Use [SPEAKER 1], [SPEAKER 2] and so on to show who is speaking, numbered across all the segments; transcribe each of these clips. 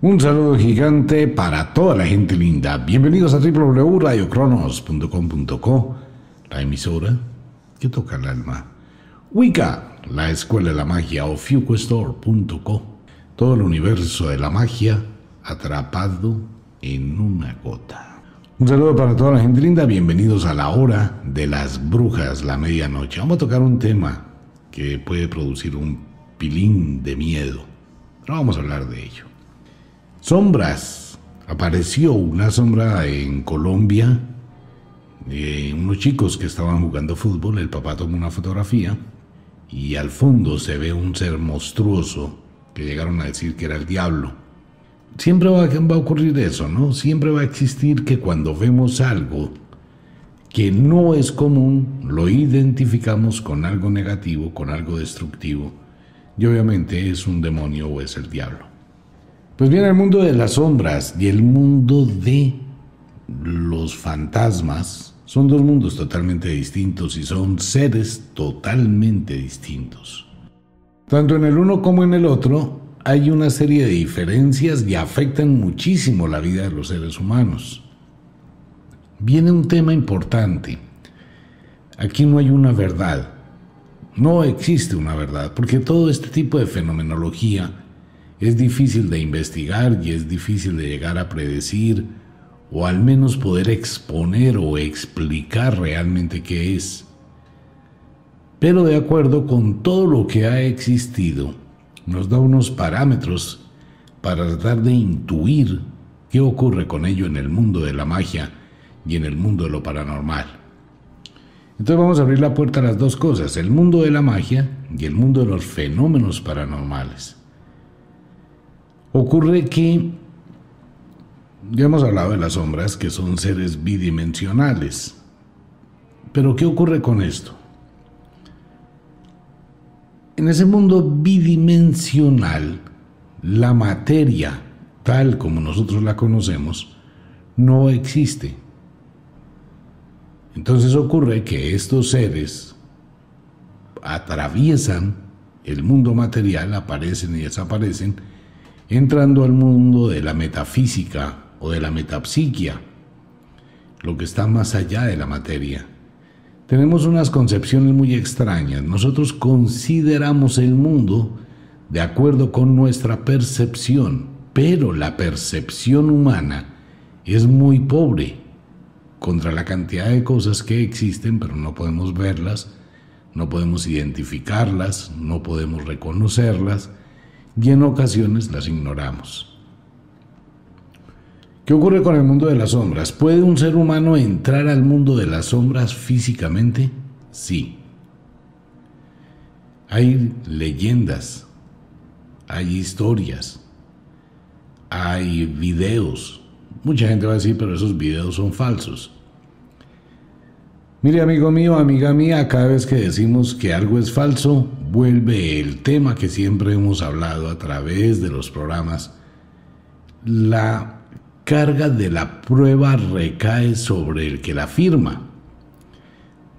[SPEAKER 1] Un saludo gigante para toda la gente linda. Bienvenidos a www.radiocronos.com.co, la emisora que toca el alma. Wicca, la escuela de la magia o fuquestore.co, todo el universo de la magia atrapado en una gota. Un saludo para toda la gente linda, bienvenidos a la hora de las brujas, la medianoche. Vamos a tocar un tema que puede producir un pilín de miedo, pero vamos a hablar de ello. Sombras. Apareció una sombra en Colombia de unos chicos que estaban jugando fútbol. El papá tomó una fotografía y al fondo se ve un ser monstruoso que llegaron a decir que era el diablo. Siempre va, a ocurrir eso, ¿no? Siempre va a existir que cuando vemos algo que no es común, lo identificamos con algo negativo, con algo destructivo, y obviamente es un demonio o es el diablo. Pues bien, el mundo de las sombras y el mundo de los fantasmas son dos mundos totalmente distintos y son seres totalmente distintos. Tanto en el uno como en el otro hay una serie de diferencias y afectan muchísimo la vida de los seres humanos. Viene un tema importante. Aquí no hay una verdad. No existe una verdad, porque todo este tipo de fenomenología es difícil de investigar y es difícil de llegar a predecir o al menos poder exponer o explicar realmente qué es. Pero de acuerdo con todo lo que ha existido, nos da unos parámetros para tratar de intuir qué ocurre con ello en el mundo de la magia y en el mundo de lo paranormal. Entonces vamos a abrir la puerta a las dos cosas, el mundo de la magia y el mundo de los fenómenos paranormales. Ocurre que, ya hemos hablado de las sombras, que son seres bidimensionales. Pero ¿qué ocurre con esto? En ese mundo bidimensional, la materia, tal como nosotros la conocemos, no existe. Entonces ocurre que estos seres atraviesan el mundo material, aparecen y desaparecen, entrando al mundo de la metafísica o de la metapsiquia, lo que está más allá de la materia. Tenemos unas concepciones muy extrañas. Nosotros consideramos el mundo de acuerdo con nuestra percepción, pero la percepción humana es muy pobre contra la cantidad de cosas que existen, pero no podemos verlas, no podemos identificarlas, no podemos reconocerlas, y en ocasiones las ignoramos. ¿Qué ocurre con el mundo de las sombras? ¿Puede un ser humano entrar al mundo de las sombras físicamente? Sí. Hay leyendas, hay historias, hay videos. Mucha gente va a decir, pero esos videos son falsos. Mire, amigo mío, amiga mía, cada vez que decimos que algo es falso, vuelve el tema que siempre hemos hablado a través de los programas. La carga de la prueba recae sobre el que la firma.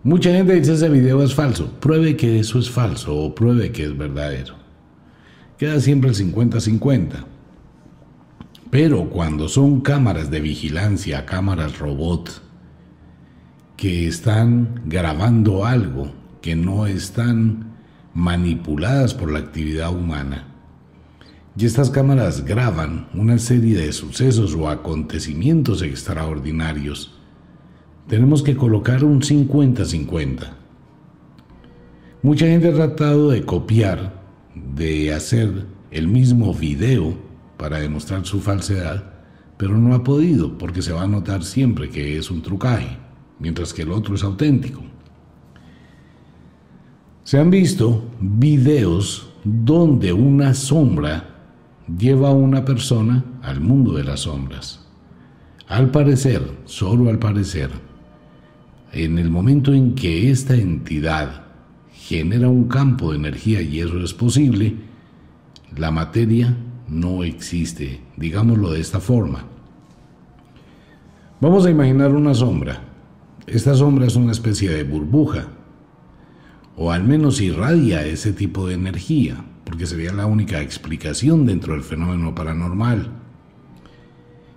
[SPEAKER 1] Mucha gente dice ese video es falso. Pruebe que eso es falso o pruebe que es verdadero. Queda siempre el 50-50. Pero cuando son cámaras de vigilancia, cámaras robot, que están grabando algo, que no están manipuladas por la actividad humana. Y estas cámaras graban una serie de sucesos o acontecimientos extraordinarios. Tenemos que colocar un 50-50. Mucha gente ha tratado de copiar, de hacer el mismo video para demostrar su falsedad, pero no ha podido porque se va a notar siempre que es un trucaje, mientras que el otro es auténtico. Se han visto videos donde una sombra lleva a una persona al mundo de las sombras. Al parecer, solo al parecer, en el momento en que esta entidad genera un campo de energía y eso es posible, la materia no existe, digámoslo de esta forma. Vamos a imaginar una sombra. esta sombra es una especie de burbuja, o al menos irradia ese tipo de energía, porque sería la única explicación dentro del fenómeno paranormal.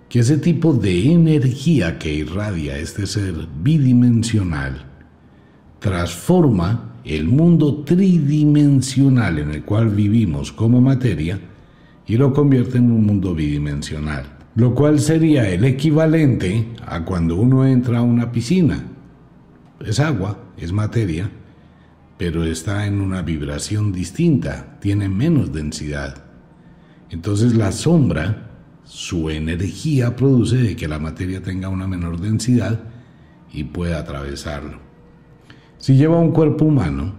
[SPEAKER 1] Que ese tipo de energía que irradia este ser bidimensional transforma el mundo tridimensional en el cual vivimos como materia y lo convierte en un mundo bidimensional, lo cual sería el equivalente a cuando uno entra a una piscina. Es agua, es materia, pero está en una vibración distinta, tiene menos densidad. Entonces la sombra, su energía produce de que la materia tenga una menor densidad y pueda atravesarlo. Si lleva un cuerpo humano,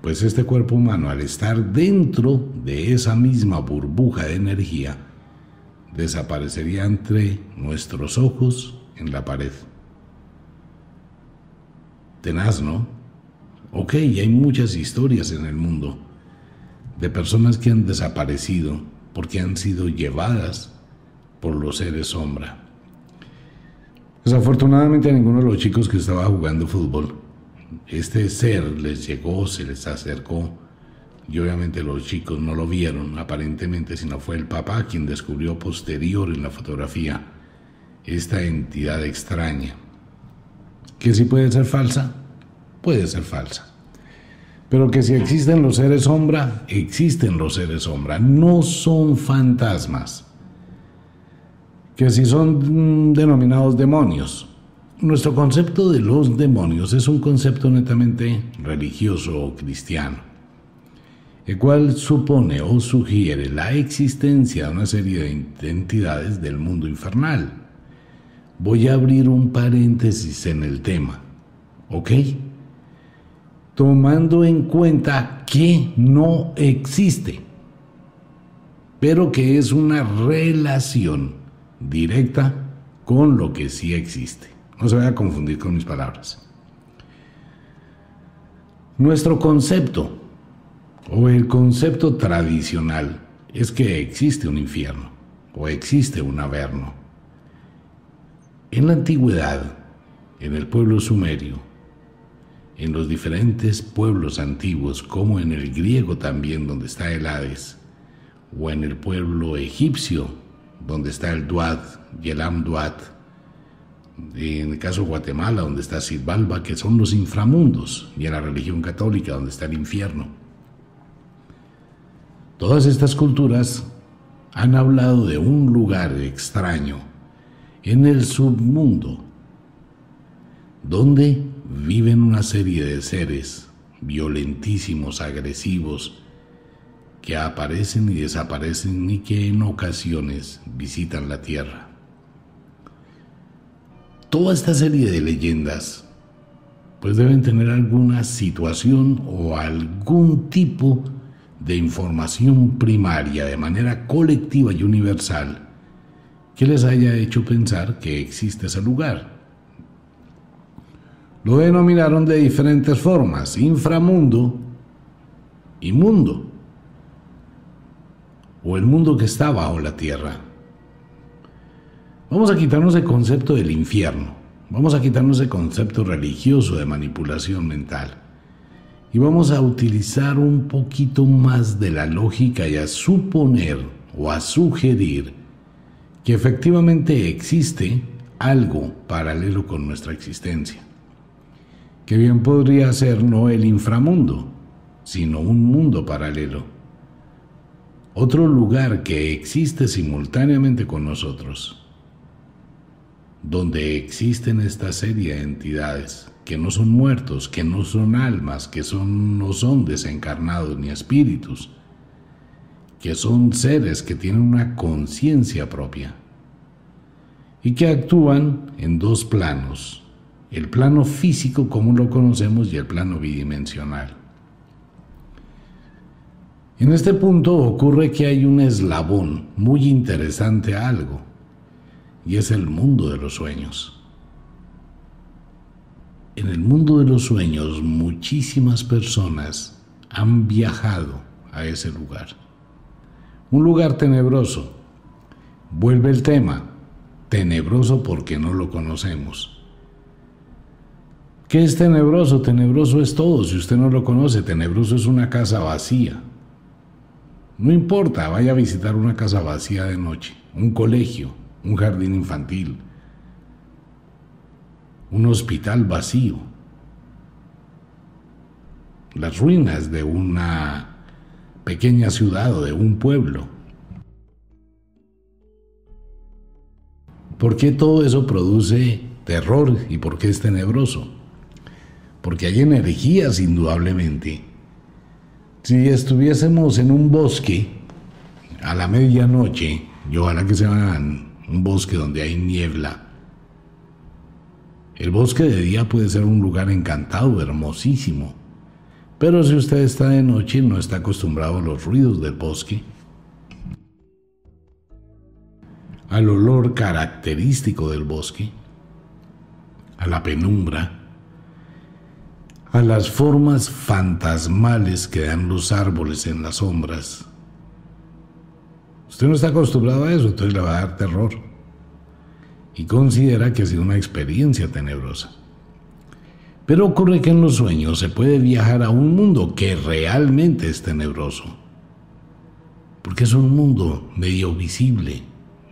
[SPEAKER 1] pues este cuerpo humano al estar dentro de esa misma burbuja de energía, desaparecería entre nuestros ojos en la pared. Tenaz, ¿no? Ok, hay muchas historias en el mundo de personas que han desaparecido porque han sido llevadas por los seres sombra. Desafortunadamente a ninguno de los chicos que estaba jugando fútbol, este ser les llegó, se les acercó y obviamente los chicos no lo vieron aparentemente, sino fue el papá quien descubrió posterior en la fotografía esta entidad extraña que si puede ser falsa, puede ser falsa. Pero que si existen los seres sombra, existen los seres sombra, no son fantasmas. Que si son mm, denominados demonios. Nuestro concepto de los demonios es un concepto netamente religioso o cristiano, el cual supone o sugiere la existencia de una serie de entidades del mundo infernal Voy a abrir un paréntesis en el tema, ¿ok? Tomando en cuenta que no existe, pero que es una relación directa con lo que sí existe. No se vaya a confundir con mis palabras. Nuestro concepto, o el concepto tradicional, es que existe un infierno, o existe un averno en la antigüedad, en el pueblo sumerio, en los diferentes pueblos antiguos, como en el griego también, donde está el Hades, o en el pueblo egipcio, donde está el Duat y el Amduat, en el caso de Guatemala, donde está Silvalba, que son los inframundos, y en la religión católica, donde está el infierno. Todas estas culturas han hablado de un lugar extraño en el submundo, donde viven una serie de seres violentísimos, agresivos, que aparecen y desaparecen y que en ocasiones visitan la Tierra. Toda esta serie de leyendas pues deben tener alguna situación o algún tipo de información primaria de manera colectiva y universal que les haya hecho pensar que existe ese lugar. Lo denominaron de diferentes formas, inframundo y mundo, o el mundo que está bajo la tierra. Vamos a quitarnos el concepto del infierno, vamos a quitarnos el concepto religioso de manipulación mental y vamos a utilizar un poquito más de la lógica y a suponer o a sugerir que efectivamente existe algo paralelo con nuestra existencia, que bien podría ser no el inframundo, sino un mundo paralelo, otro lugar que existe simultáneamente con nosotros, donde existen esta serie de entidades que no son muertos, que no son almas, que no son desencarnados ni espíritus, que son seres que tienen una conciencia propia y que actúan en dos planos, el plano físico como lo conocemos y el plano bidimensional. En este punto ocurre que hay un eslabón muy interesante a algo, y es el mundo de los sueños. En el mundo de los sueños muchísimas personas han viajado a ese lugar un lugar tenebroso. Vuelve el tema, tenebroso porque no lo conocemos. ¿Qué es tenebroso? Tenebroso es todo. Si usted no lo conoce, tenebroso es una casa vacía. No importa, vaya a visitar una casa vacía de noche, un colegio, un jardín infantil, un hospital vacío, las ruinas de una pequeña ciudad o de un pueblo. ¿Por qué todo eso produce terror y por qué es tenebroso? Porque hay energías indudablemente. Si estuviésemos en un bosque a la medianoche, yo ojalá que sea un bosque donde hay niebla, el bosque de día puede ser un lugar encantado, hermosísimo. Pero si usted está de noche y no está acostumbrado a los ruidos del bosque, al olor característico del bosque, a la penumbra, a las formas fantasmales que dan los árboles en las sombras. Usted no está acostumbrado a eso, entonces le va a dar terror y considera que ha sido una experiencia tenebrosa. Pero ocurre que en los sueños se puede viajar a un mundo que realmente es tenebroso, porque es un mundo medio visible,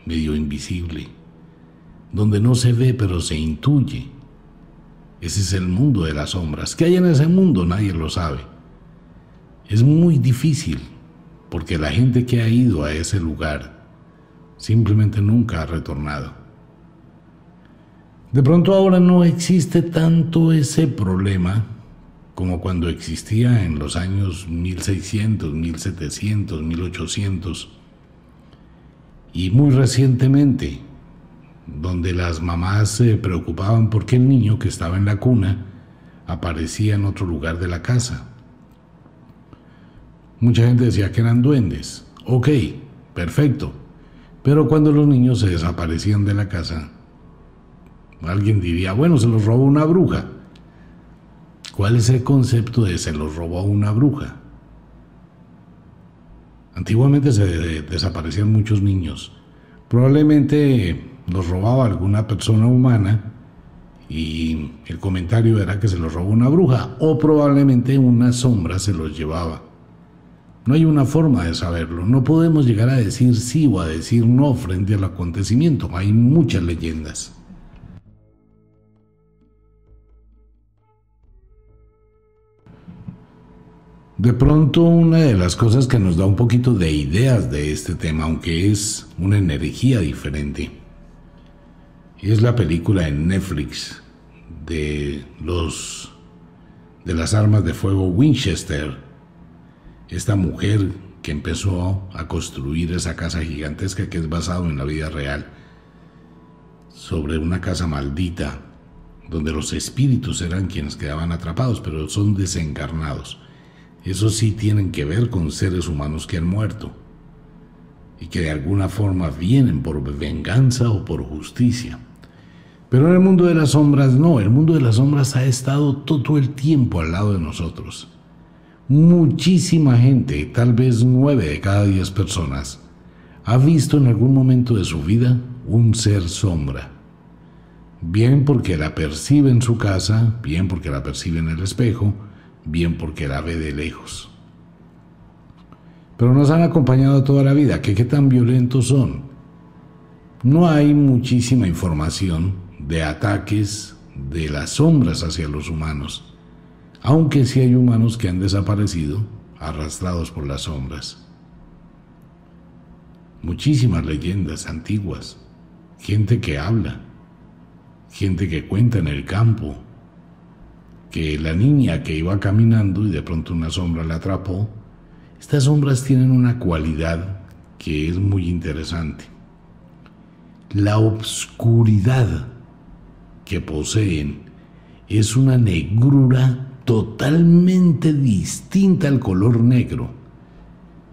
[SPEAKER 1] medio invisible, donde no se ve pero se intuye. Ese es el mundo de las sombras. ¿Qué hay en ese mundo? Nadie lo sabe. Es muy difícil, porque la gente que ha ido a ese lugar simplemente nunca ha retornado. De pronto ahora no existe tanto ese problema como cuando existía en los años 1600, 1700, 1800 y muy recientemente, donde las mamás se preocupaban porque el niño que estaba en la cuna aparecía en otro lugar de la casa. Mucha gente decía que eran duendes. Ok, perfecto. Pero cuando los niños se desaparecían de la casa, alguien diría, bueno, se los robó una bruja. ¿Cuál es el concepto de se los robó una bruja? Antiguamente se desaparecían muchos niños. Probablemente los robaba alguna persona humana y el comentario era que se los robó una bruja o probablemente una sombra se los llevaba. No hay una forma de saberlo. No podemos llegar a decir sí o a decir no frente al acontecimiento. Hay muchas leyendas. De pronto una de las cosas que nos da un poquito de ideas de este tema, aunque es una energía diferente, es la película en Netflix de los de las armas de fuego Winchester. Esta mujer que empezó a construir esa casa gigantesca que es basado en la vida real sobre una casa maldita donde los espíritus eran quienes quedaban atrapados, pero son desencarnados eso sí tienen que ver con seres humanos que han muerto y que de alguna forma vienen por venganza o por justicia. Pero en el mundo de las sombras no, el mundo de las sombras ha estado todo el tiempo al lado de nosotros. Muchísima gente, tal vez nueve de cada diez personas, ha visto en algún momento de su vida un ser sombra. Bien porque la percibe en su casa, bien porque la percibe en el espejo, bien porque la ve de lejos. Pero nos han acompañado toda la vida, ¿qué, qué tan violentos son? No hay muchísima información de ataques de las sombras hacia los humanos, aunque sí hay humanos que han desaparecido arrastrados por las sombras. Muchísimas leyendas antiguas, gente que habla, gente que cuenta en el campo, que la niña que iba caminando y de pronto una sombra la atrapó, estas sombras tienen una cualidad que es muy interesante. La obscuridad que poseen es una negrura totalmente distinta al color negro.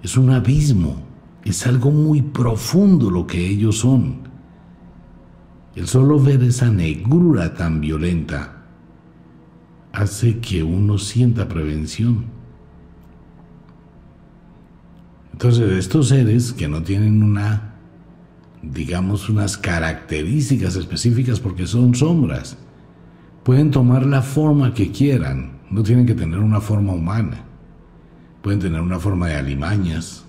[SPEAKER 1] Es un abismo, es algo muy profundo lo que ellos son. El solo ver esa negrura tan violenta hace que uno sienta prevención. Entonces, estos seres que no tienen una, digamos, unas características específicas porque son sombras, pueden tomar la forma que quieran, no tienen que tener una forma humana. Pueden tener una forma de alimañas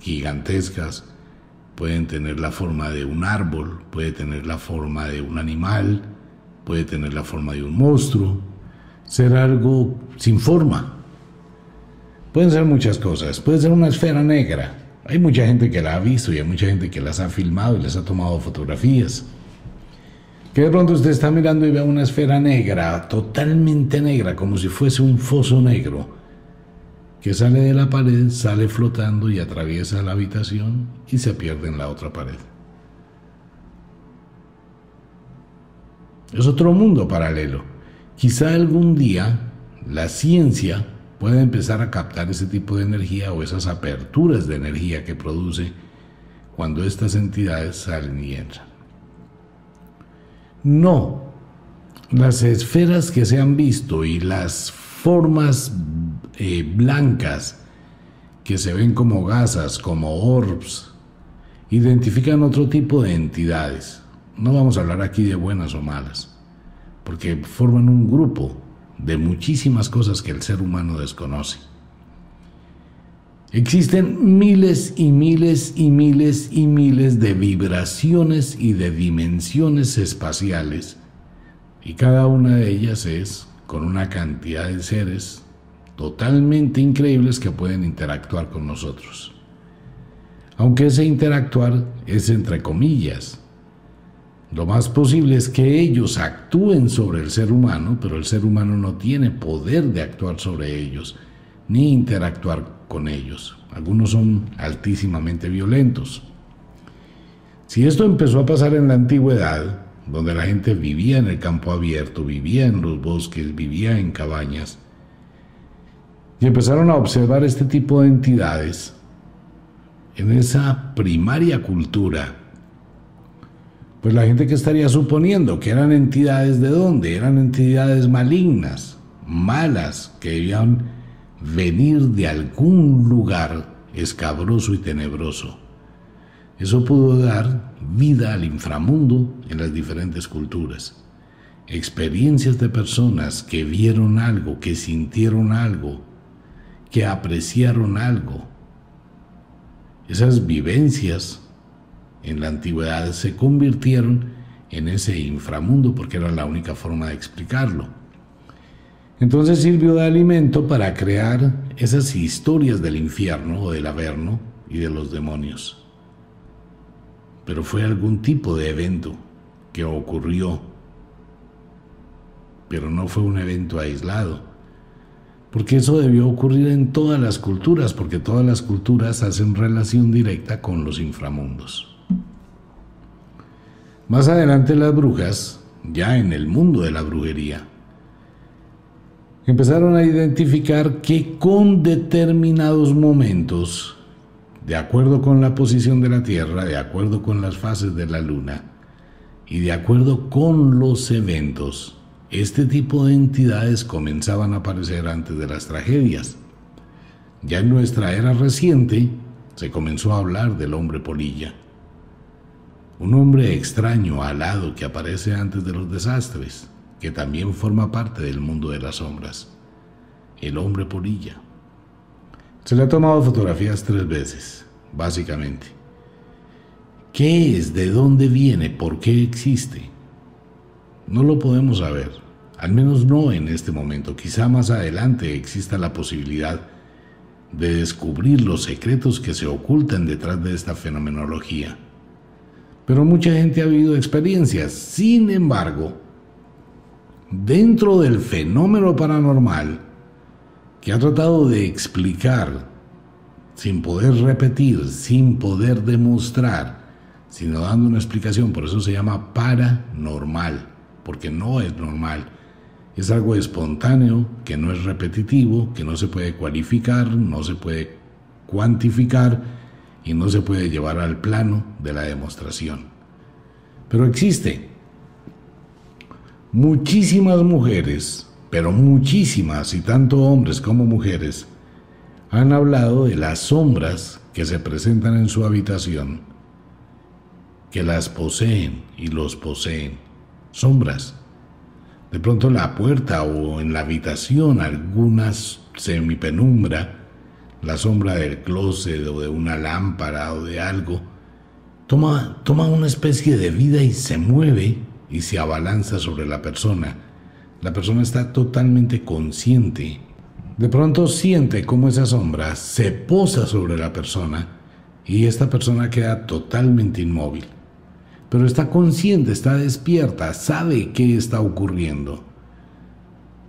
[SPEAKER 1] gigantescas, pueden tener la forma de un árbol, puede tener la forma de un animal, puede tener la forma de un monstruo, ser algo sin forma. Pueden ser muchas cosas, puede ser una esfera negra. Hay mucha gente que la ha visto y hay mucha gente que las ha filmado y les ha tomado fotografías. Que de pronto usted está mirando y ve una esfera negra, totalmente negra, como si fuese un foso negro, que sale de la pared, sale flotando y atraviesa la habitación y se pierde en la otra pared. Es otro mundo paralelo. Quizá algún día la ciencia pueda empezar a captar ese tipo de energía o esas aperturas de energía que produce cuando estas entidades salen y entran. No, las esferas que se han visto y las formas eh, blancas que se ven como gasas, como orbs, identifican otro tipo de entidades. No vamos a hablar aquí de buenas o malas, porque forman un grupo de muchísimas cosas que el ser humano desconoce. Existen miles y miles y miles y miles de vibraciones y de dimensiones espaciales, y cada una de ellas es con una cantidad de seres totalmente increíbles que pueden interactuar con nosotros. Aunque ese interactuar es entre comillas. Lo más posible es que ellos actúen sobre el ser humano, pero el ser humano no tiene poder de actuar sobre ellos, ni interactuar con ellos. Algunos son altísimamente violentos. Si esto empezó a pasar en la antigüedad, donde la gente vivía en el campo abierto, vivía en los bosques, vivía en cabañas, y empezaron a observar este tipo de entidades en esa primaria cultura, pues la gente que estaría suponiendo que eran entidades de dónde? Eran entidades malignas, malas, que debían venir de algún lugar escabroso y tenebroso. Eso pudo dar vida al inframundo en las diferentes culturas. Experiencias de personas que vieron algo, que sintieron algo, que apreciaron algo. Esas vivencias en la antigüedad se convirtieron en ese inframundo porque era la única forma de explicarlo. Entonces sirvió de alimento para crear esas historias del infierno o del averno y de los demonios pero fue algún tipo de evento que ocurrió, pero no fue un evento aislado, porque eso debió ocurrir en todas las culturas, porque todas las culturas hacen relación directa con los inframundos. Más adelante las brujas, ya en el mundo de la brujería, empezaron a identificar que con determinados momentos de acuerdo con la posición de la Tierra, de acuerdo con las fases de la Luna y de acuerdo con los eventos, este tipo de entidades comenzaban a aparecer antes de las tragedias. Ya en nuestra era reciente se comenzó a hablar del hombre polilla, un hombre extraño, alado, que aparece antes de los desastres, que también forma parte del mundo de las sombras, el hombre polilla. Se le ha tomado fotografías tres veces, básicamente. ¿Qué es? ¿De dónde viene? ¿Por qué existe? No lo podemos saber, al menos no en este momento. Quizá más adelante exista la posibilidad de descubrir los secretos que se ocultan detrás de esta fenomenología. Pero mucha gente ha vivido experiencias. Sin embargo, dentro del fenómeno paranormal, que ha tratado de explicar, sin poder repetir, sin poder demostrar, sino dando una explicación, por eso se llama paranormal, porque no es normal. Es algo espontáneo, que no es repetitivo, que no se puede cualificar, no se puede cuantificar y no se puede llevar al plano de la demostración. Pero existe. Muchísimas mujeres pero muchísimas, y tanto hombres como mujeres, han hablado de las sombras que se presentan en su habitación, que las poseen y los poseen. Sombras. De pronto la puerta o en la habitación algunas semipenumbra, la sombra del closet o de una lámpara o de algo, toma, toma una especie de vida y se mueve y se abalanza sobre la persona. La persona está totalmente consciente. De pronto siente cómo esa sombra se posa sobre la persona y esta persona queda totalmente inmóvil. Pero está consciente, está despierta, sabe qué está ocurriendo.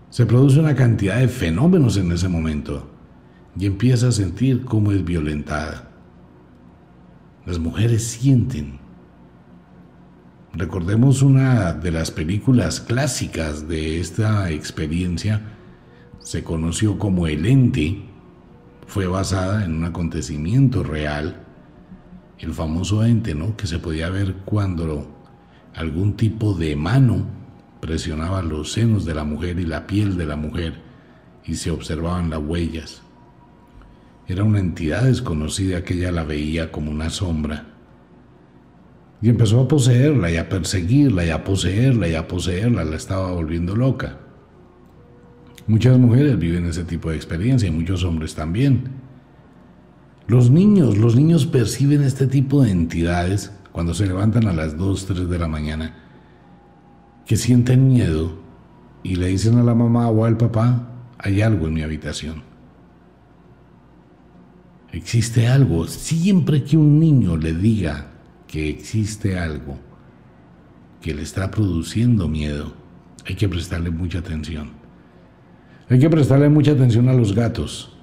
[SPEAKER 1] Se produce una cantidad de fenómenos en ese momento y empieza a sentir cómo es violentada. Las mujeres sienten. Recordemos una de las películas clásicas de esta experiencia, se conoció como El Ente, fue basada en un acontecimiento real el famoso ente, ¿no? Que se podía ver cuando algún tipo de mano presionaba los senos de la mujer y la piel de la mujer y se observaban las huellas. Era una entidad desconocida que ella la veía como una sombra. Y empezó a poseerla y a perseguirla y a poseerla y a poseerla, la estaba volviendo loca. Muchas mujeres viven ese tipo de experiencia y muchos hombres también. Los niños, los niños perciben este tipo de entidades cuando se levantan a las 2, 3 de la mañana, que sienten miedo y le dicen a la mamá o al papá, hay algo en mi habitación. Existe algo. Siempre que un niño le diga que existe algo que le está produciendo miedo, hay que prestarle mucha atención. Hay que prestarle mucha atención a los gatos.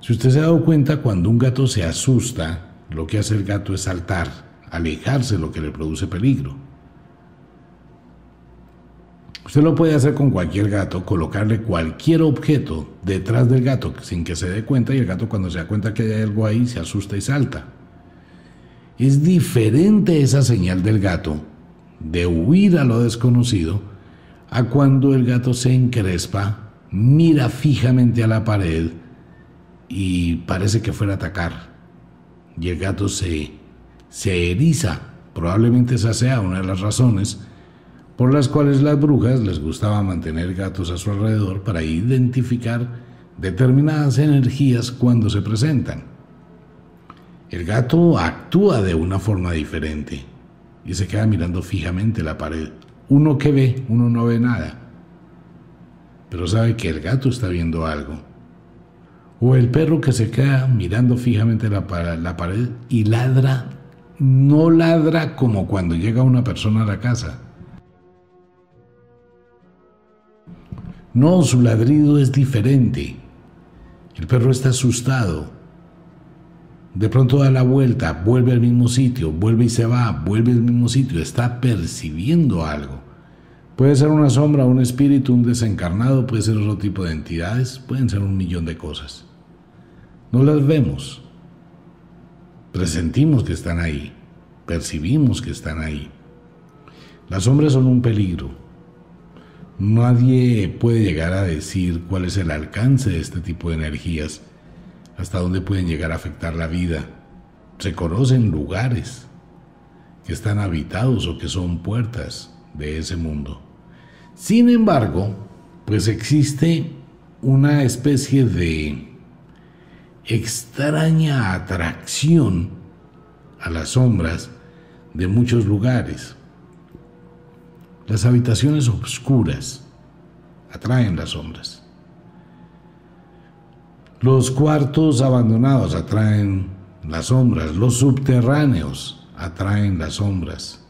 [SPEAKER 1] Si usted se ha dado cuenta, cuando un gato se asusta, lo que hace el gato es saltar, alejarse de lo que le produce peligro. Usted lo puede hacer con cualquier gato, colocarle cualquier objeto detrás del gato sin que se dé cuenta y el gato cuando se da cuenta que hay algo ahí se asusta y salta. Es diferente esa señal del gato de huir a lo desconocido a cuando el gato se encrespa, mira fijamente a la pared y parece que fuera a atacar. Y el gato se, se eriza. Probablemente esa sea una de las razones por las cuales las brujas les gustaba mantener gatos a su alrededor para identificar determinadas energías cuando se presentan. El gato actúa de una forma diferente y se queda mirando fijamente la pared. Uno que ve, uno no ve nada, pero sabe que el gato está viendo algo. O el perro que se queda mirando fijamente la, pared y ladra, no ladra como cuando llega una persona a la casa. No, su ladrido es diferente. El perro está asustado. De pronto da la vuelta, vuelve al mismo sitio, vuelve y se va, vuelve al mismo sitio, está percibiendo algo. Puede ser una sombra, un espíritu, un desencarnado, puede ser otro tipo de entidades, pueden ser un millón de cosas. No las vemos. Presentimos que están ahí. Percibimos que están ahí. Las sombras son un peligro. Nadie puede llegar a decir cuál es el alcance de este tipo de energías, hasta dónde pueden llegar a afectar la vida. Se conocen lugares que están habitados o que son puertas de ese mundo. Sin embargo, pues existe una especie de extraña atracción a las sombras de muchos lugares. Las habitaciones oscuras atraen las sombras. Los cuartos abandonados atraen las sombras. Los subterráneos atraen las sombras.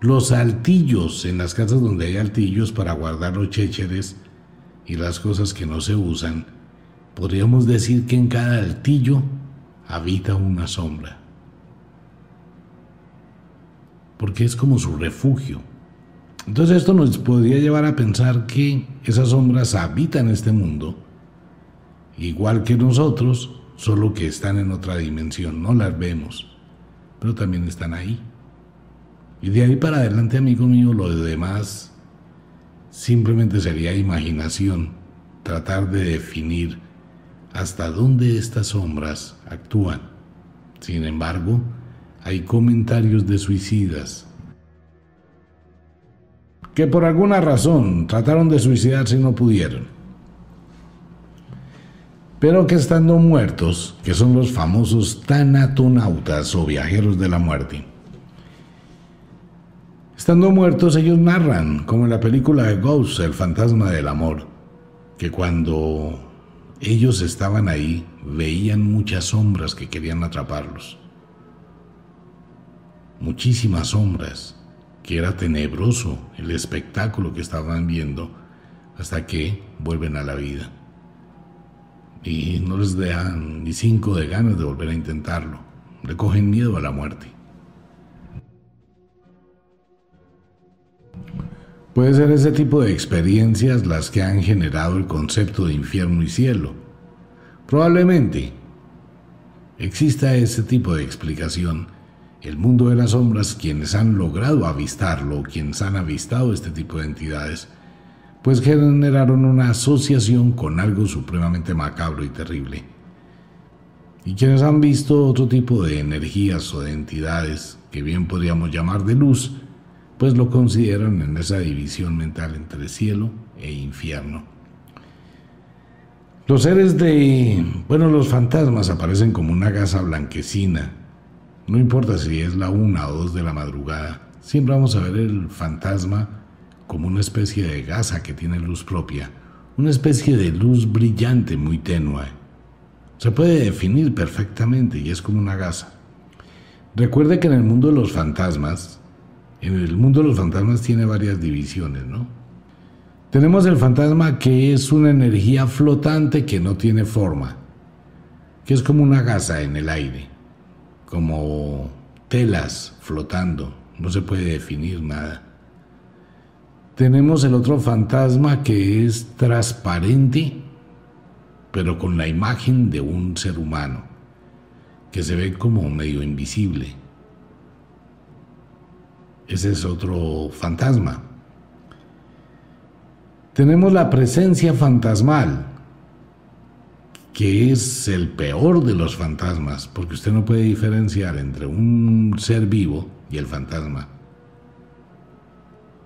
[SPEAKER 1] Los altillos en las casas donde hay altillos para guardar los chécheres y las cosas que no se usan podríamos decir que en cada altillo habita una sombra, porque es como su refugio. Entonces esto nos podría llevar a pensar que esas sombras habitan este mundo, igual que nosotros, solo que están en otra dimensión, no las vemos, pero también están ahí. Y de ahí para adelante, amigo mío, lo demás simplemente sería imaginación, tratar de definir hasta dónde estas sombras actúan. Sin embargo, hay comentarios de suicidas que por alguna razón trataron de suicidarse y no pudieron. Pero que estando muertos, que son los famosos tanatonautas o viajeros de la muerte, estando muertos ellos narran, como en la película de Ghost, el fantasma del amor, que cuando ellos estaban ahí veían muchas sombras que querían atraparlos. Muchísimas sombras que era tenebroso el espectáculo que estaban viendo hasta que vuelven a la vida. Y no les dejan ni cinco de ganas de volver a intentarlo. Le cogen miedo a la muerte. Puede ser ese tipo de experiencias las que han generado el concepto de infierno y cielo. Probablemente exista ese tipo de explicación el mundo de las sombras, quienes han logrado avistarlo, quienes han avistado este tipo de entidades, pues generaron una asociación con algo supremamente macabro y terrible. Y quienes han visto otro tipo de energías o de entidades, que bien podríamos llamar de luz, pues lo consideran en esa división mental entre cielo e infierno. Los seres de, bueno, los fantasmas aparecen como una gasa blanquecina, no importa si es la una o dos de la madrugada, siempre vamos a ver el fantasma como una especie de gasa que tiene luz propia, una especie de luz brillante muy tenue. Se puede definir perfectamente y es como una gasa. Recuerde que en el mundo de los fantasmas, en el mundo de los fantasmas tiene varias divisiones, ¿no? Tenemos el fantasma que es una energía flotante que no tiene forma, que es como una gasa en el aire como telas flotando, no se puede definir nada. Tenemos el otro fantasma que es transparente, pero con la imagen de un ser humano, que se ve como medio invisible. Ese es otro fantasma. Tenemos la presencia fantasmal, que es el peor de los fantasmas, porque usted no puede diferenciar entre un ser vivo y el fantasma.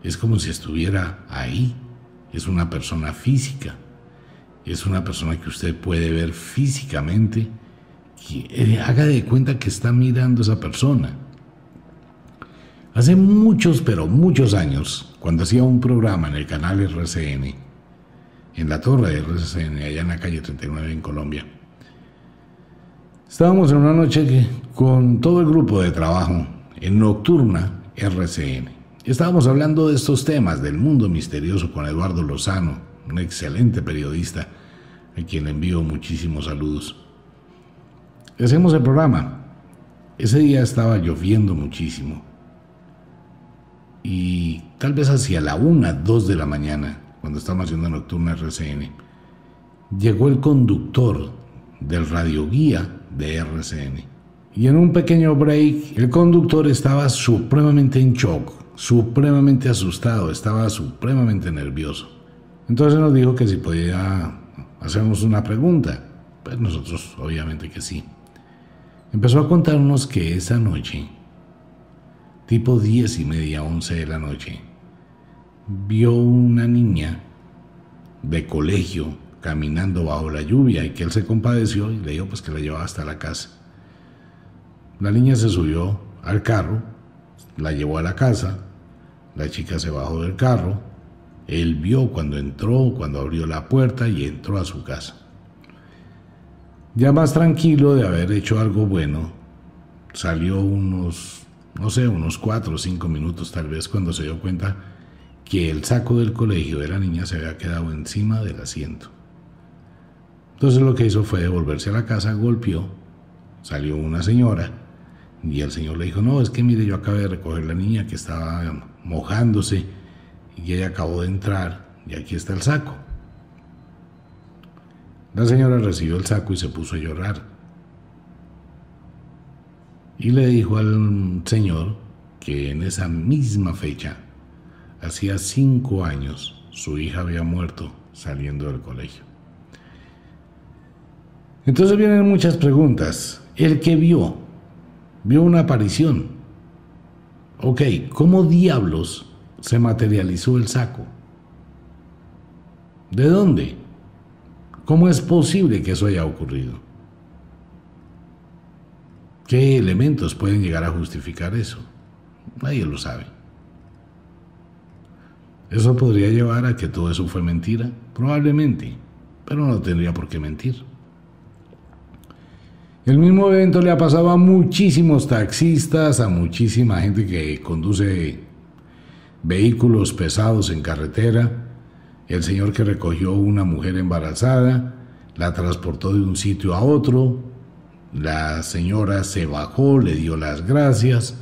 [SPEAKER 1] Es como si estuviera ahí, es una persona física, es una persona que usted puede ver físicamente, que eh, haga de cuenta que está mirando a esa persona. Hace muchos, pero muchos años, cuando hacía un programa en el canal RCN, en la torre de RCN, allá en la calle 39 en Colombia. Estábamos en una noche con todo el grupo de trabajo en Nocturna RCN. Estábamos hablando de estos temas del mundo misterioso con Eduardo Lozano, un excelente periodista, a quien envío muchísimos saludos. Hacemos el programa. Ese día estaba lloviendo muchísimo. Y tal vez hacia la una, dos de la mañana, cuando estábamos haciendo Nocturna RCN, llegó el conductor del radioguía de RCN. Y en un pequeño break, el conductor estaba supremamente en shock, supremamente asustado, estaba supremamente nervioso. Entonces nos dijo que si podía hacernos una pregunta. Pues nosotros obviamente que sí. Empezó a contarnos que esa noche, tipo diez y media, once de la noche, vio una niña de colegio caminando bajo la lluvia y que él se compadeció y le dijo pues que la llevaba hasta la casa. La niña se subió al carro, la llevó a la casa, la chica se bajó del carro, él vio cuando entró, cuando abrió la puerta y entró a su casa. Ya más tranquilo de haber hecho algo bueno, salió unos, no sé, unos cuatro o cinco minutos tal vez cuando se dio cuenta que el saco del colegio de la niña se había quedado encima del asiento. Entonces lo que hizo fue devolverse a la casa, golpeó, salió una señora y el señor le dijo, no, es que mire, yo acabé de recoger la niña que estaba mojándose y ella acabó de entrar y aquí está el saco. La señora recibió el saco y se puso a llorar. Y le dijo al señor que en esa misma fecha Hacía cinco años su hija había muerto saliendo del colegio. Entonces vienen muchas preguntas. ¿El que vio? Vio una aparición. Ok, ¿cómo diablos se materializó el saco. ¿De dónde? ¿Cómo es posible que eso haya ocurrido? ¿Qué elementos pueden llegar a justificar eso? Nadie lo sabe. ¿Eso podría llevar a que todo eso fue mentira? Probablemente, pero no tendría por qué mentir. El mismo evento le ha pasado a muchísimos taxistas, a muchísima gente que conduce vehículos pesados en carretera, el señor que recogió una mujer embarazada, la transportó de un sitio a otro, la señora se bajó, le dio las gracias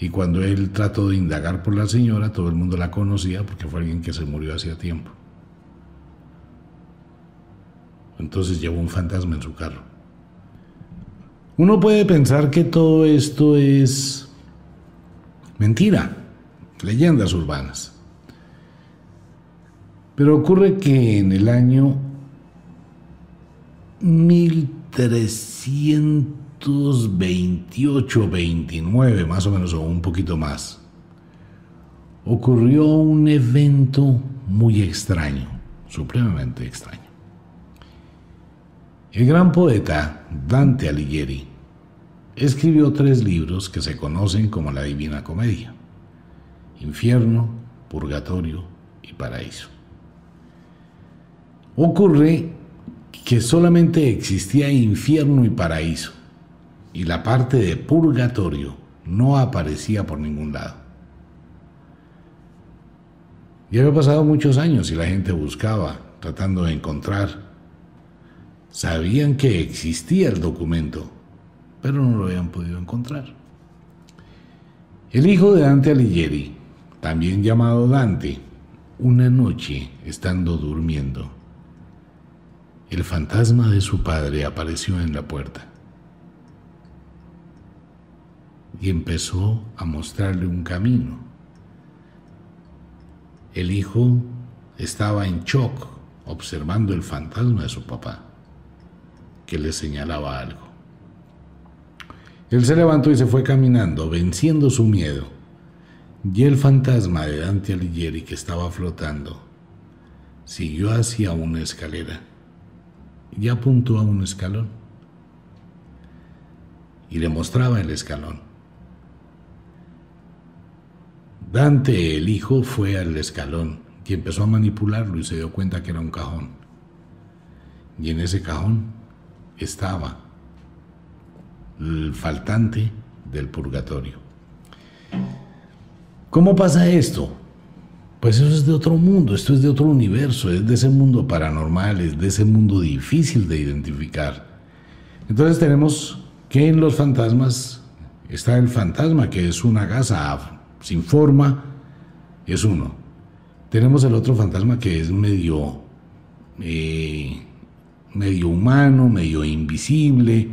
[SPEAKER 1] y cuando él trató de indagar por la señora, todo el mundo la conocía porque fue alguien que se murió hacía tiempo. Entonces llevó un fantasma en su carro. Uno puede pensar que todo esto es mentira, leyendas urbanas. Pero ocurre que en el año 1328-29, más o menos, o un poquito más, ocurrió un evento muy extraño, supremamente extraño. El gran poeta Dante Alighieri escribió tres libros que se conocen como la Divina Comedia, Infierno, Purgatorio y Paraíso. Ocurre que solamente existía infierno y paraíso, y la parte de purgatorio no aparecía por ningún lado. Ya había pasado muchos años y la gente buscaba, tratando de encontrar. Sabían que existía el documento, pero no lo habían podido encontrar. El hijo de Dante Alighieri, también llamado Dante, una noche, estando durmiendo, el fantasma de su padre apareció en la puerta y empezó a mostrarle un camino. El hijo estaba en shock observando el fantasma de su papá, que le señalaba algo. Él se levantó y se fue caminando, venciendo su miedo, y el fantasma de Dante Alighieri que estaba flotando siguió hacia una escalera y apuntó a un escalón y le mostraba el escalón. Dante, el hijo, fue al escalón y empezó a manipularlo y se dio cuenta que era un cajón. Y en ese cajón estaba el faltante del purgatorio. ¿Cómo pasa esto? Pues eso es de otro mundo, esto es de otro universo, es de ese mundo paranormal, es de ese mundo difícil de identificar. Entonces tenemos que en los fantasmas está el fantasma, que es una gasa sin forma, es uno. Tenemos el otro fantasma que es medio, eh, medio humano, medio invisible,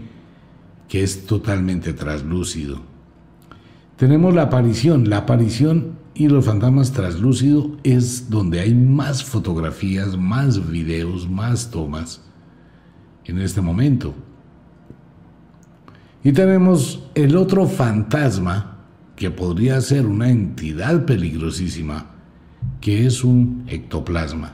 [SPEAKER 1] que es totalmente traslúcido. Tenemos la aparición. La aparición y los fantasmas traslúcido es donde hay más fotografías, más videos, más tomas en este momento. Y tenemos el otro fantasma que podría ser una entidad peligrosísima, que es un ectoplasma.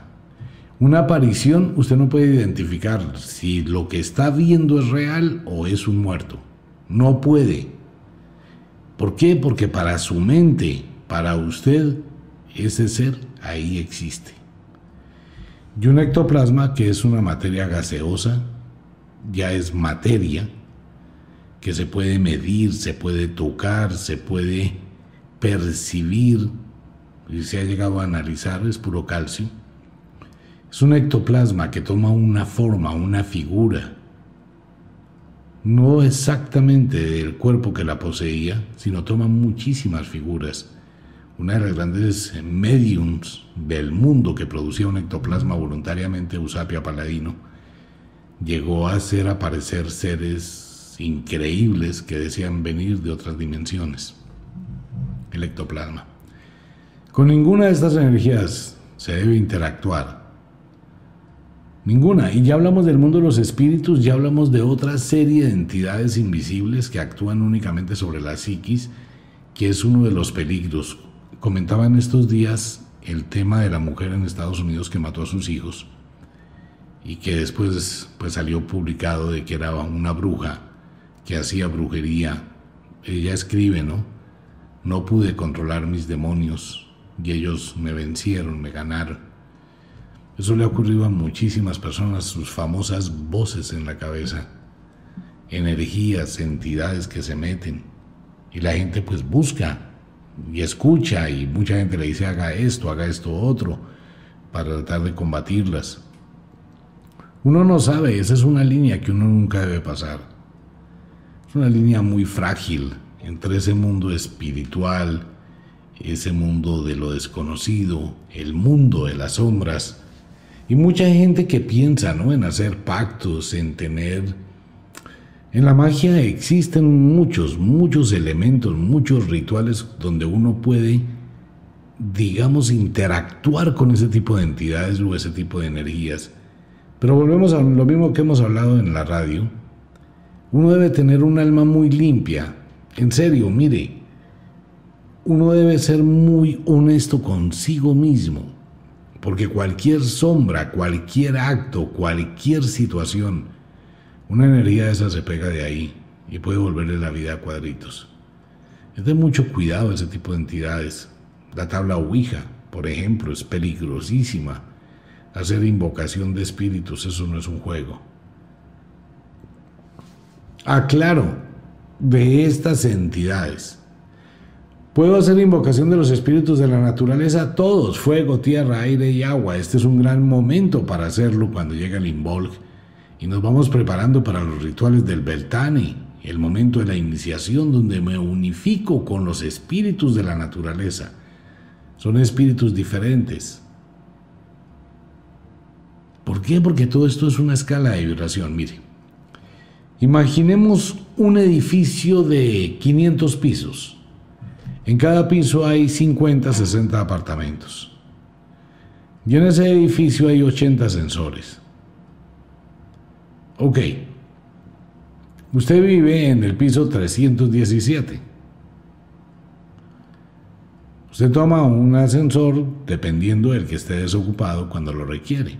[SPEAKER 1] Una aparición, usted no puede identificar si lo que está viendo es real o es un muerto. No puede. ¿Por qué? Porque para su mente para usted, ese ser ahí existe. Y un ectoplasma, que es una materia gaseosa, ya es materia, que se puede medir, se puede tocar, se puede percibir, y se ha llegado a analizar, es puro calcio. Es un ectoplasma que toma una forma, una figura, no exactamente del cuerpo que la poseía, sino toma muchísimas figuras una de las grandes mediums del mundo que producía un ectoplasma voluntariamente, Usapia Paladino, llegó a hacer aparecer seres increíbles que decían venir de otras dimensiones. El ectoplasma. Con ninguna de estas energías se debe interactuar. Ninguna. Y ya hablamos del mundo de los espíritus, ya hablamos de otra serie de entidades invisibles que actúan únicamente sobre la psiquis, que es uno de los peligros comentaba en estos días el tema de la mujer en Estados Unidos que mató a sus hijos y que después pues salió publicado de que era una bruja que hacía brujería. Ella escribe, ¿no? No pude controlar mis demonios y ellos me vencieron, me ganaron. Eso le ha ocurrido a muchísimas personas, sus famosas voces en la cabeza, energías, entidades que se meten. Y la gente pues busca y escucha y mucha gente le dice haga esto, haga esto otro, para tratar de combatirlas. Uno no sabe, esa es una línea que uno nunca debe pasar. Una línea muy frágil entre ese mundo espiritual, ese mundo de lo desconocido, el mundo de las sombras, y mucha gente que piensa ¿no? en hacer pactos, en tener... En la magia existen muchos, muchos elementos, muchos rituales donde uno puede, digamos, interactuar con ese tipo de entidades o ese tipo de energías pero volvemos a lo mismo que hemos hablado en la radio. Uno debe tener un alma muy limpia. En serio, mire, uno debe ser muy honesto consigo mismo. Porque cualquier sombra, cualquier acto, cualquier situación, una energía de esa se pega de ahí y puede volverle la vida a cuadritos. Es de mucho cuidado ese tipo de entidades. La tabla Ouija, por ejemplo, es peligrosísima hacer invocación de espíritus, eso no es un juego. Aclaro, de estas entidades, puedo hacer invocación de los espíritus de la naturaleza, todos, fuego, tierra, aire y agua. Este es un gran momento para hacerlo cuando llega el Involg y nos vamos preparando para los rituales del Beltane, el momento de la iniciación donde me unifico con los espíritus de la naturaleza. Son espíritus diferentes, ¿Por qué? Porque todo esto es una escala de vibración. Mire, imaginemos un edificio de 500 pisos. En cada piso hay 50, 60 apartamentos. Y en ese edificio hay 80 ascensores. Ok. Usted vive en el piso 317. Usted toma un ascensor dependiendo del que esté desocupado cuando lo requiere.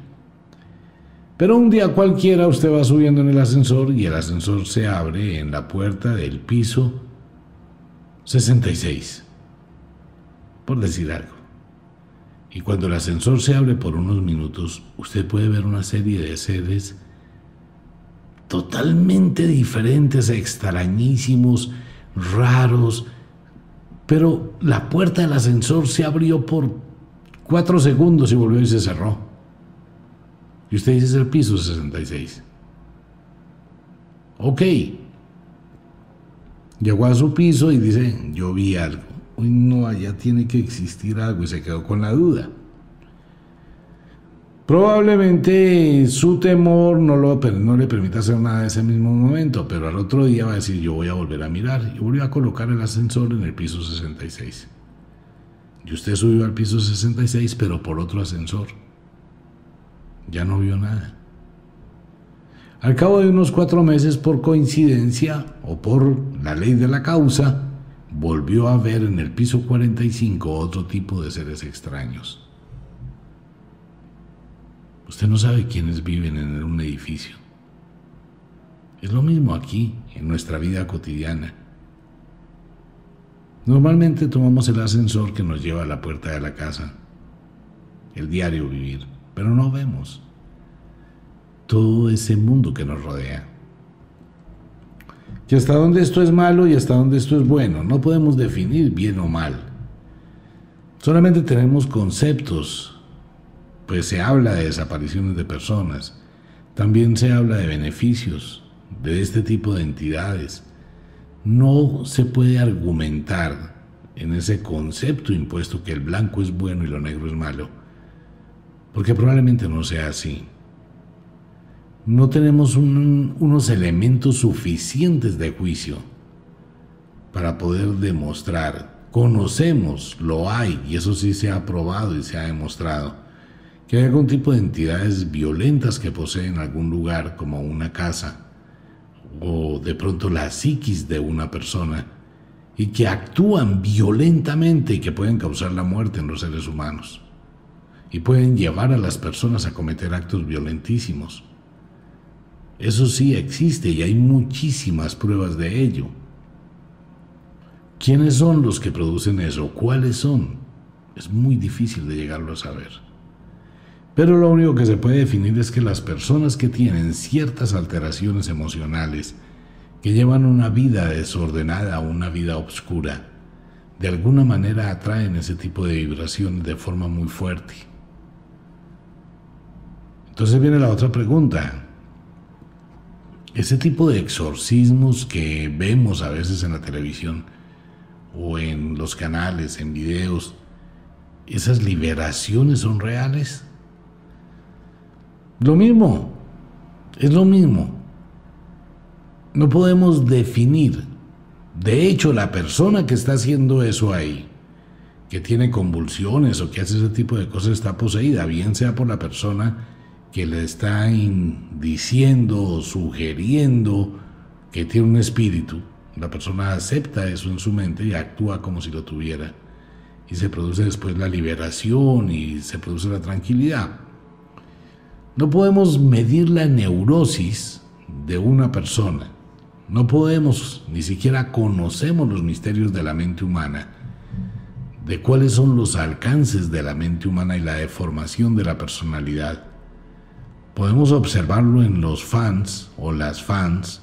[SPEAKER 1] Pero un día cualquiera usted va subiendo en el ascensor y el ascensor se abre en la puerta del piso 66, por decir algo. Y cuando el ascensor se abre por unos minutos, usted puede ver una serie de seres totalmente diferentes, extrañísimos, raros, pero la puerta del ascensor se abrió por cuatro segundos y volvió y se cerró. Y usted dice es el piso 66. Ok. Llegó a su piso y dice, yo vi algo. Uy, no, allá tiene que existir algo y se quedó con la duda. Probablemente su temor no, lo, no le permita hacer nada en ese mismo momento, pero al otro día va a decir, yo voy a volver a mirar y voy a colocar el ascensor en el piso 66. Y usted subió al piso 66, pero por otro ascensor ya no vio nada. Al cabo de unos cuatro meses, por coincidencia o por la ley de la causa, volvió a ver en el piso 45 otro tipo de seres extraños. Usted no sabe quiénes viven en un edificio. Es lo mismo aquí, en nuestra vida cotidiana. Normalmente tomamos el ascensor que nos lleva a la puerta de la casa, el diario vivir pero no vemos todo ese mundo que nos rodea. Y hasta dónde esto es malo y hasta dónde esto es bueno. No podemos definir bien o mal. Solamente tenemos conceptos, pues se habla de desapariciones de personas, también se habla de beneficios de este tipo de entidades. No se puede argumentar en ese concepto impuesto que el blanco es bueno y lo negro es malo porque probablemente no sea así. No tenemos unos elementos suficientes de juicio para poder demostrar, conocemos, lo hay, y eso sí se ha probado y se ha demostrado, que hay algún tipo de entidades violentas que poseen algún lugar como una casa, o de pronto la psiquis de una persona, y que actúan violentamente y que pueden causar la muerte en los seres humanos y pueden llevar a las personas a cometer actos violentísimos. Eso sí existe y hay muchísimas pruebas de ello. ¿Quiénes son los que producen eso? ¿Cuáles son? Es muy difícil de llegarlo a saber. Pero lo único que se puede definir es que las personas que tienen ciertas alteraciones emocionales, que llevan una vida desordenada una vida oscura, de alguna manera atraen ese tipo de vibraciones de forma muy fuerte. Entonces viene la otra pregunta. Ese tipo de exorcismos que vemos a veces en la televisión o en los canales, en videos, ¿esas liberaciones son reales? Lo mismo, es lo mismo. No podemos definir. De hecho, la persona que está haciendo eso ahí, que tiene convulsiones o que hace ese tipo de cosas, está poseída, bien sea por la persona que le está diciendo o sugiriendo que tiene un espíritu, la persona acepta eso en su mente y actúa como si lo tuviera. Y se produce después la liberación y se produce la tranquilidad. No podemos medir la neurosis de una persona. No podemos, ni siquiera conocemos los misterios de la mente humana, de cuáles son los alcances de la mente humana y la deformación de la personalidad Podemos observarlo en los fans o las fans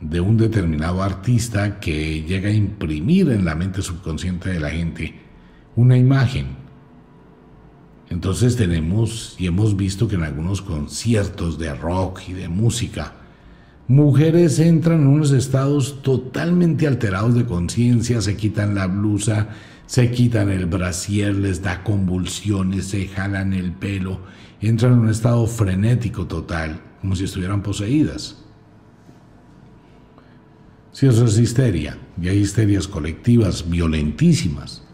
[SPEAKER 1] de un determinado artista que llega a imprimir en la mente subconsciente de la gente una imagen. Entonces tenemos y hemos visto que en algunos conciertos de rock y de música, mujeres entran en unos estados totalmente alterados de conciencia, se quitan la blusa, se quitan el brasier, les da convulsiones, se jalan el pelo entran en un estado frenético total, como si estuvieran poseídas. Si eso es histeria, y hay histerias colectivas violentísimas.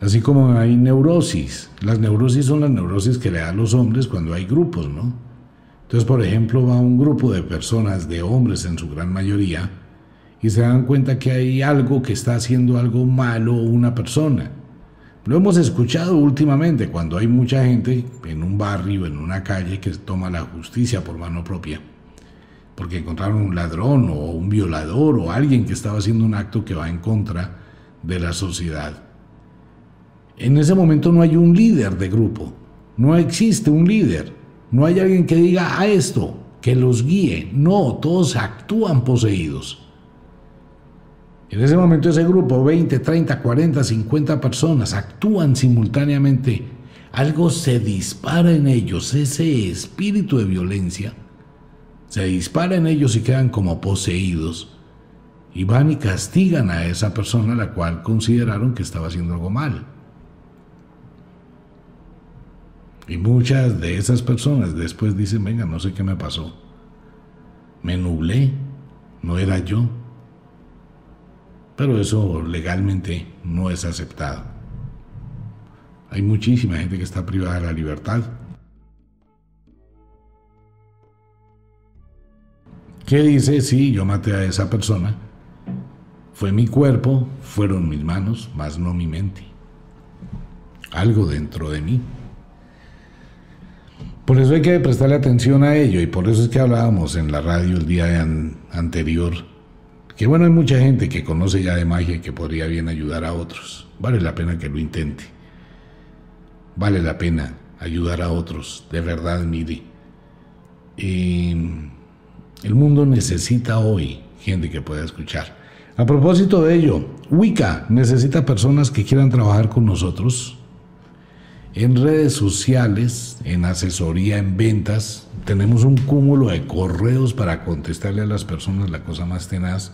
[SPEAKER 1] Así como hay neurosis. Las neurosis son las neurosis que le dan los hombres cuando hay grupos, ¿no? Entonces, por ejemplo, va un grupo de personas, de hombres en su gran mayoría, y se dan cuenta que hay algo que está haciendo algo malo una persona. Lo hemos escuchado últimamente cuando hay mucha gente en un barrio, en una calle, que toma la justicia por mano propia, porque encontraron un ladrón o un violador o alguien que estaba haciendo un acto que va en contra de la sociedad. En ese momento no hay un líder de grupo, no existe un líder, no hay alguien que diga a esto, que los guíe, no, todos actúan poseídos. En ese momento ese grupo, 20, 30, 40, 50 personas, actúan simultáneamente. Algo se dispara en ellos, ese espíritu de violencia, se dispara en ellos y quedan como poseídos. Y van y castigan a esa persona a la cual consideraron que estaba haciendo algo mal. Y muchas de esas personas después dicen, venga, no sé qué me pasó. Me nublé, no era yo pero eso legalmente no es aceptado. Hay muchísima gente que está privada de la libertad. ¿Qué dice? Sí, yo maté a esa persona. Fue mi cuerpo, fueron mis manos, más no mi mente. Algo dentro de mí. Por eso hay que prestarle atención a ello y por eso es que hablábamos en la radio el día anterior que bueno, hay mucha gente que conoce ya de magia y que podría bien ayudar a otros. Vale la pena que lo intente. Vale la pena ayudar a otros. De verdad, mire. el mundo necesita hoy gente que pueda escuchar. A propósito de ello, Wicca necesita personas que quieran trabajar con nosotros. En redes sociales, en asesoría, en ventas, tenemos un cúmulo de correos para contestarle a las personas la cosa más tenaz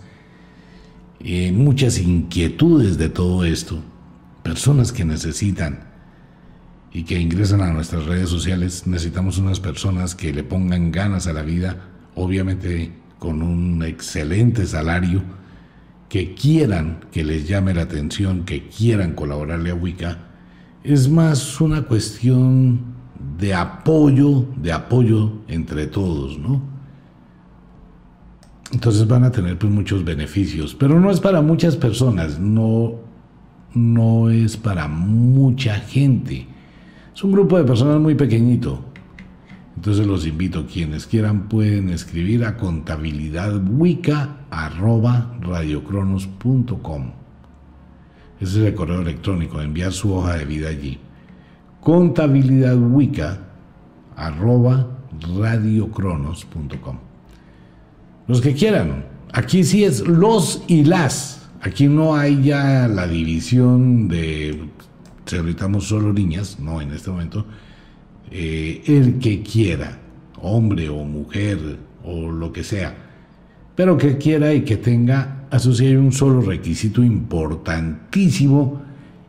[SPEAKER 1] eh, muchas inquietudes de todo esto, personas que necesitan y que ingresan a nuestras redes sociales, necesitamos unas personas que le pongan ganas a la vida, obviamente con un excelente salario, que quieran que les llame la atención, que quieran colaborarle a Wicca, es más una cuestión de apoyo, de apoyo entre todos, ¿no? Entonces van a tener pues muchos beneficios, pero no es para muchas personas, no, no es para mucha gente. Es un grupo de personas muy pequeñito. Entonces los invito, quienes quieran pueden escribir a contabilidadwicca.radiocronos.com. Ese es el correo electrónico, enviar su hoja de vida allí. contabilidadwicca.radiocronos.com. Los que quieran. Aquí sí es los y las. Aquí no hay ya la división de si solo niñas, no en este momento. Eh, el que quiera, hombre o mujer o lo que sea, pero que quiera y que tenga, asociado un solo requisito importantísimo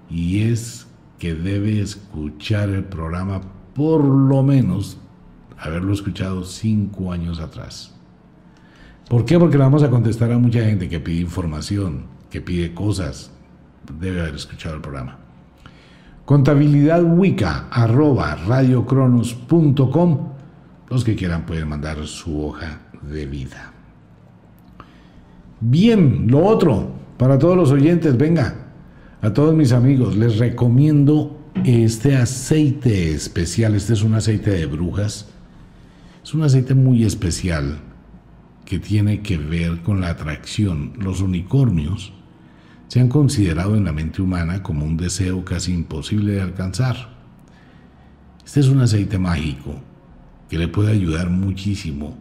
[SPEAKER 1] y es que debe escuchar el programa por lo menos haberlo escuchado cinco años atrás. ¿Por qué? Porque le vamos a contestar a mucha gente que pide información, que pide cosas. Debe haber escuchado el programa. Contabilidad Wicca arroba radiocronos.com. Los que quieran pueden mandar su hoja de vida. Bien, lo otro, para todos los oyentes, venga, a todos mis amigos, les recomiendo este aceite especial. Este es un aceite de brujas. Es un aceite muy especial que tiene que ver con la atracción. Los unicornios se han considerado en la mente humana como un deseo casi imposible de alcanzar. Este es un aceite mágico que le puede ayudar muchísimo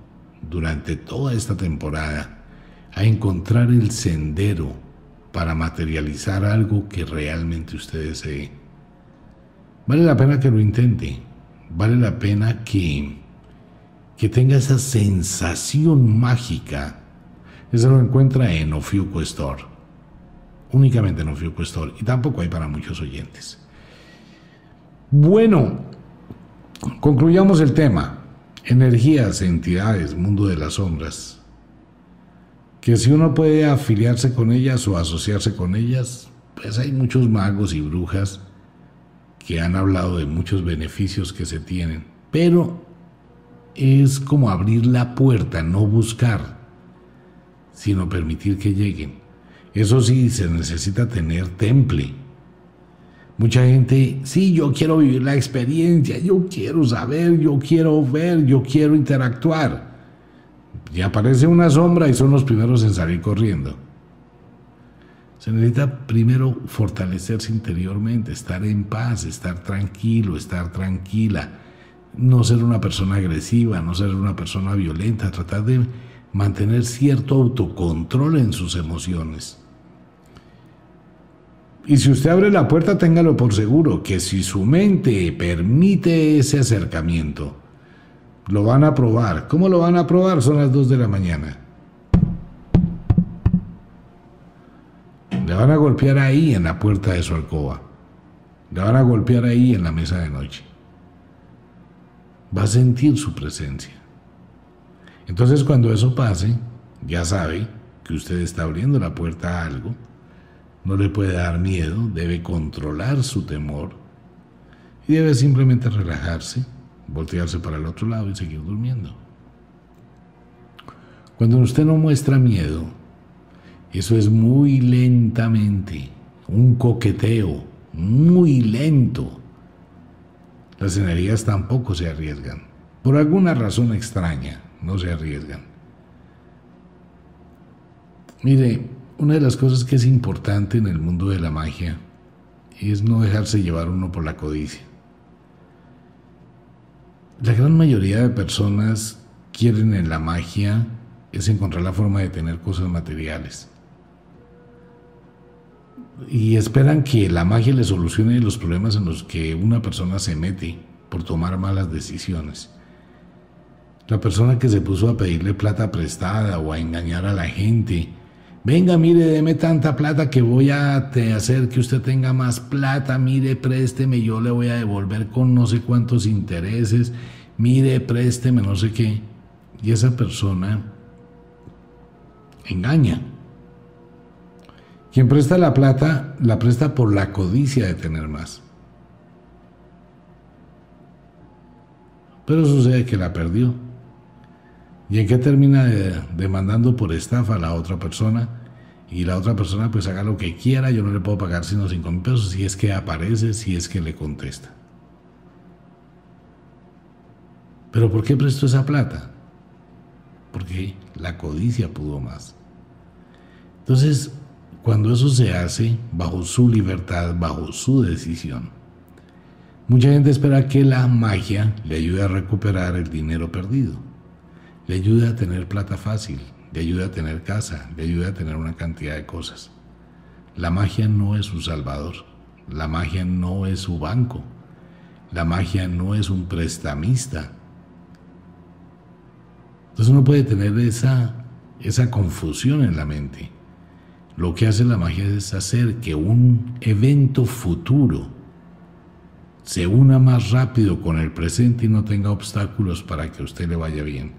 [SPEAKER 1] durante toda esta temporada a encontrar el sendero para materializar algo que realmente usted desee. Vale la pena que lo intente, vale la pena que que tenga esa sensación mágica. Eso lo encuentra en Ofiuco Store. Únicamente en Ofiuco Store. Y tampoco hay para muchos oyentes. Bueno, concluyamos el tema. Energías, entidades, mundo de las sombras. Que si uno puede afiliarse con ellas o asociarse con ellas, pues hay muchos magos y brujas que han hablado de muchos beneficios que se tienen. Pero es como abrir la puerta, no buscar, sino permitir que lleguen. Eso sí, se necesita tener temple. Mucha gente, sí, yo quiero vivir la experiencia, yo quiero saber, yo quiero ver, yo quiero interactuar. Y aparece una sombra y son los primeros en salir corriendo. Se necesita primero fortalecerse interiormente, estar en paz, estar tranquilo, estar tranquila no ser una persona agresiva, no ser una persona violenta, tratar de mantener cierto autocontrol en sus emociones. Y si usted abre la puerta, téngalo por seguro, que si su mente permite ese acercamiento, lo van a probar. ¿Cómo lo van a probar? Son las 2 de la mañana. Le van a golpear ahí en la puerta de su alcoba. Le van a golpear ahí en la mesa de noche va a sentir su presencia. Entonces cuando eso pase, ya sabe que usted está abriendo la puerta a algo, no le puede dar miedo, debe controlar su temor y debe simplemente relajarse, voltearse para el otro lado y seguir durmiendo. Cuando usted no muestra miedo, eso es muy lentamente, un coqueteo, muy lento las energías tampoco se arriesgan. Por alguna razón extraña, no se arriesgan. Mire, una de las cosas que es importante en el mundo de la magia es no dejarse llevar uno por la codicia. La gran mayoría de personas quieren en la magia es encontrar la forma de tener cosas materiales y esperan que la magia le solucione los problemas en los que una persona se mete por tomar malas decisiones. La persona que se puso a pedirle plata prestada o a engañar a la gente, venga, mire, deme tanta plata que voy a hacer que usted tenga más plata, mire, présteme, yo le voy a devolver con no sé cuántos intereses, mire, présteme, no sé qué. Y esa persona engaña quien presta la plata, la presta por la codicia de tener más. Pero sucede que la perdió. ¿Y en qué termina demandando por estafa a la otra persona? Y la otra persona pues haga lo que quiera, yo no le puedo pagar sino 5 mil pesos si es que aparece, si es que le contesta. ¿Pero por qué prestó esa plata? Porque la codicia pudo más. Entonces, cuando eso se hace bajo su libertad, bajo su decisión, mucha gente espera que la magia le ayude a recuperar el dinero perdido, le ayude a tener plata fácil, le ayude a tener casa, le ayude a tener una cantidad de cosas. La magia no es su salvador, la magia no es su banco, la magia no es un prestamista. Entonces uno puede tener esa, esa confusión en la mente. Lo que hace la magia es hacer que un evento futuro se una más rápido con el presente y no tenga obstáculos para que a usted le vaya bien.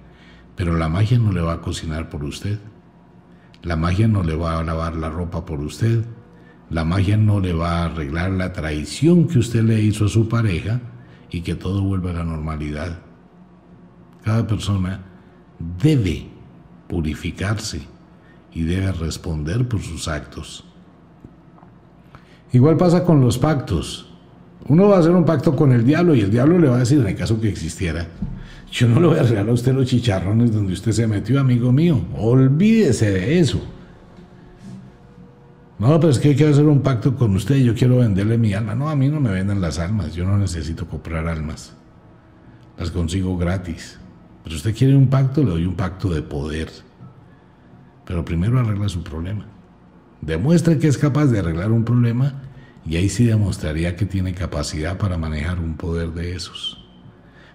[SPEAKER 1] Pero la magia no le va a cocinar por usted. La magia no le va a lavar la ropa por usted. La magia no le va a arreglar la traición que usted le hizo a su pareja y que todo vuelva a la normalidad. Cada persona debe purificarse y debe responder por sus actos. Igual pasa con los pactos. Uno va a hacer un pacto con el diablo y el diablo le va a decir, en el caso que existiera, yo no le voy a regalar a usted los chicharrones donde usted se metió, amigo mío. Olvídese de eso. No, pero es que hay que hacer un pacto con usted. Yo quiero venderle mi alma. No, a mí no me venden las almas. Yo no necesito comprar almas. Las consigo gratis. Pero usted quiere un pacto, le doy un pacto de poder. Pero primero arregla su problema. Demuestre que es capaz de arreglar un problema y ahí sí demostraría que tiene capacidad para manejar un poder de esos.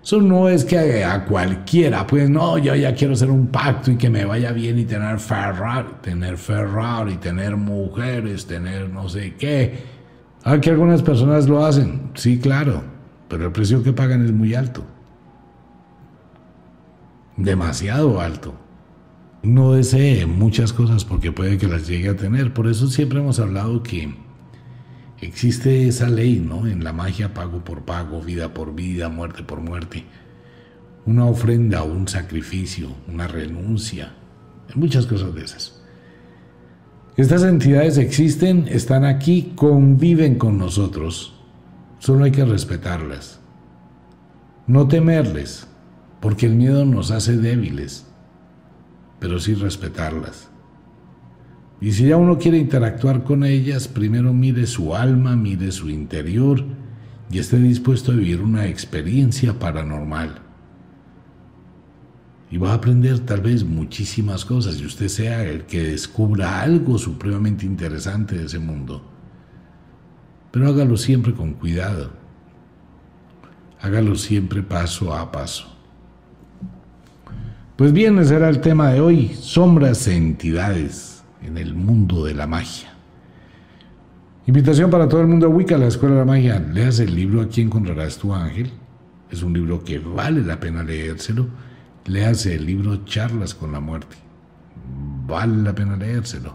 [SPEAKER 1] Eso no es que a cualquiera, pues no, yo ya quiero hacer un pacto y que me vaya bien y tener Ferrari, tener Ferrari, tener mujeres, tener no sé qué. Aquí algunas personas lo hacen, sí, claro, pero el precio que pagan es muy alto. Demasiado alto no desee muchas cosas porque puede que las llegue a tener. Por eso siempre hemos hablado que existe esa ley, ¿no? En la magia, pago por pago, vida por vida, muerte por muerte. Una ofrenda, un sacrificio, una renuncia, muchas cosas de esas. Estas entidades existen, están aquí, conviven con nosotros. Solo hay que respetarlas. No temerles, porque el miedo nos hace débiles pero sí respetarlas. Y si ya uno quiere interactuar con ellas, primero mire su alma, mire su interior y esté dispuesto a vivir una experiencia paranormal. Y va a aprender tal vez muchísimas cosas y usted sea el que descubra algo supremamente interesante de ese mundo. Pero hágalo siempre con cuidado. Hágalo siempre paso a paso. Pues bien, ese era el tema de hoy, sombras e entidades en el mundo de la magia. Invitación para todo el mundo a Wicca, la Escuela de la Magia. Leas el libro Aquí encontrarás tu ángel. Es un libro que vale la pena leérselo. Leas el libro Charlas con la muerte. Vale la pena leérselo.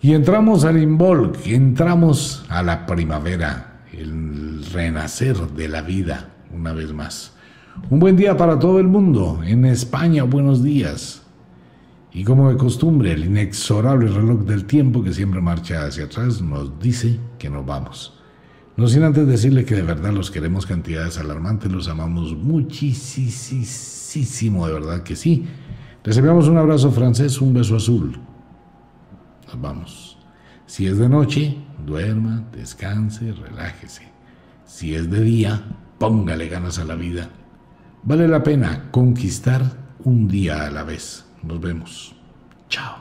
[SPEAKER 1] Y entramos al Involk, entramos a la primavera, el renacer de la vida una vez más. Un buen día para todo el mundo. En España, buenos días. Y como de costumbre, el inexorable reloj del tiempo que siempre marcha hacia atrás nos dice que nos vamos. No sin antes decirle que de verdad los queremos cantidades alarmantes, los amamos muchísimo, de verdad que sí. Les enviamos un abrazo francés, un beso azul. Nos vamos. Si es de noche, duerma, descanse, relájese. Si es de día, póngale ganas a la vida Vale la pena conquistar un día a la vez. Nos vemos. Chao.